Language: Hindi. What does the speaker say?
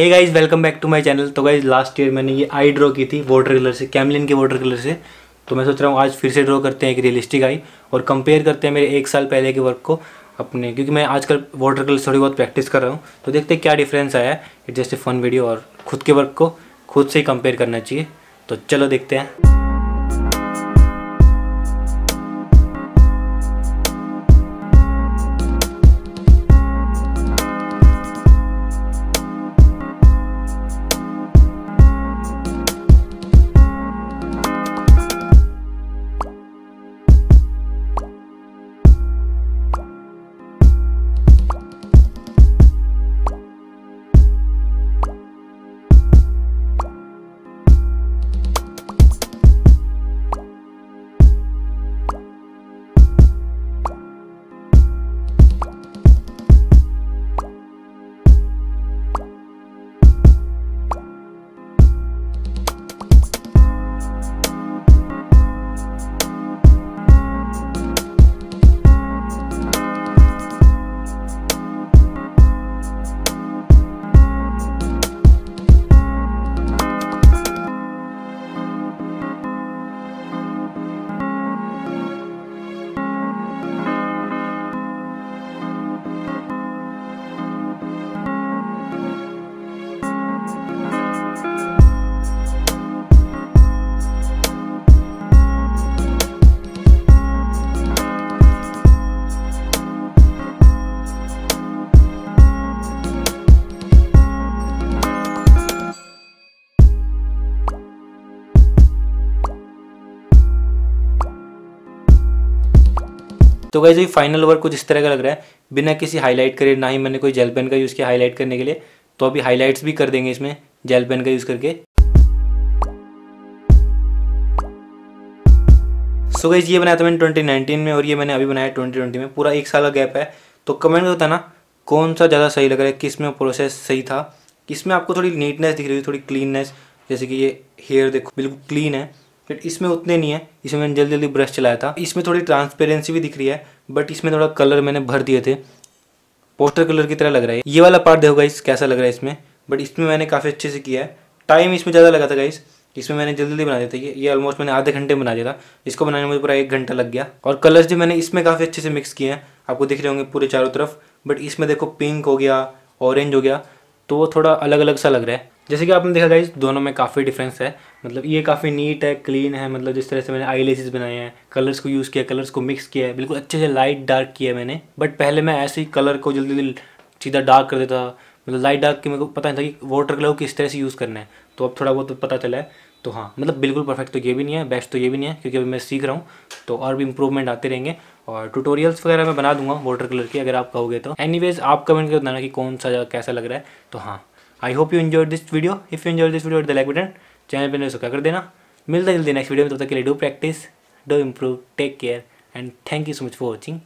Hey guys welcome back to my channel तो गाइज़ लास्ट ईयर मैंने ये आई ड्रॉ की थी वाटर कलर से कैमलिन के वाटर कलर से। तो मैं सोच रहा हूँ आज फिर से ड्रॉ करते हैं एक रियलिस्टिक आई और कंपेयर करते हैं मेरे एक साल पहले के वर्क को अपने, क्योंकि मैं आजकल वाटर कलर थोड़ी बहुत प्रैक्टिस कर रहा हूँ। तो देखते हैं क्या डिफरेंस आया है। It just a fun video और खुद के वर्क को खुद से ही कंपेयर करना चाहिए। तो चलो देखते हैं। तो गाइज़ ये फाइनल वर्क कुछ इस तरह का लग रहा है। बिना किसी हाईलाइट करे, ना ही मैंने कोई जेल पेन का यूज़ किया हाईलाइट करने के लिए। तो अभी हाईलाइट्स भी कर देंगे इसमें जेल पेन का यूज़ करके। सो so गाइज़ ये बनाया था मैंने 2019 में और ये मैंने अभी बनाया 2020 में। पूरा एक साल का गैप है। तो कमेंट में बताना, कौन सा ज़्यादा सही लग रहा है, किसमें प्रोसेस सही था? किसमें आपको थोड़ी नीटनेस दिख रही है थोड़ी क्लीननेस जैसे कि ये हेयर देखो, बिल्कुल क्लीन है। बट इसमें उतने नहीं है। इसमें मैंने जल्दी जल्दी ब्रश चलाया था। इसमें थोड़ी ट्रांसपेरेंसी भी दिख रही है बट इसमें थोड़ा कलर मैंने भर दिए थे। पोस्टर कलर की तरह लग रहा है। ये वाला पार्ट देखो गाइस कैसा लग रहा है इसमें। बट इसमें मैंने काफ़ी अच्छे से किया है। टाइम इसमें ज़्यादा लगा था गाइस इसमें मैंने जल्दी जल्दी बना दिया था। ये ये ऑलमोस्ट मैंने आधे घंटे में बना दिया था। इसको बनाने में मुझे पूरा एक घंटा लग गया। और कलर्स जो मैंने इसमें काफ़ी अच्छे से मिक्स किए हैं, आपको दिख रहे होंगे पूरे चारों तरफ़। बट इसमें देखो पिंक हो गया ऑरेंज हो गया। तो वो थोड़ा अलग अलग सा लग रहा है। जैसे कि आपने देखा गाइज़ दोनों में काफ़ी डिफरेंस है। मतलब ये काफ़ी नीट है क्लीन है मतलब जिस तरह से मैंने आई लेसिस बनाए हैं कलर्स को यूज़ किया कलर्स को मिक्स किया है, बिल्कुल अच्छे से लाइट डार्क किया मैंने। बट पहले मैं ऐसे ही कलर को जल्दी जल्दी सीधा डार्क कर देता मतलब लाइट डार्क की मेरे को पता नहीं था कि वाटर कलर को किस तरह से यूज़ करना है। तो अब थोड़ा बहुत तो पता चला है। तो हाँ मतलब बिल्कुल परफेक्ट तो ये भी नहीं है बेस्ट तो ये भी नहीं है, क्योंकि अभी मैं सीख रहा हूँ। तो और भी इंप्रूवमेंट आते रहेंगे। और ट्यूटोरियल्स वगैरह मैं बना दूँगा वाटर कलर की, अगर आप कहोगे तो। एनीवेज आप कमेंट कर बताना कि कौन सा कैसा लग रहा है। तो हाँ I hope you enjoy this video if you enjoy this video the like button channel पर सुखा कर देना. मिलता जल्दी नेक्स्ट वीडियो में. तब तक के लिए do practice do improve take care and thank you so much for watching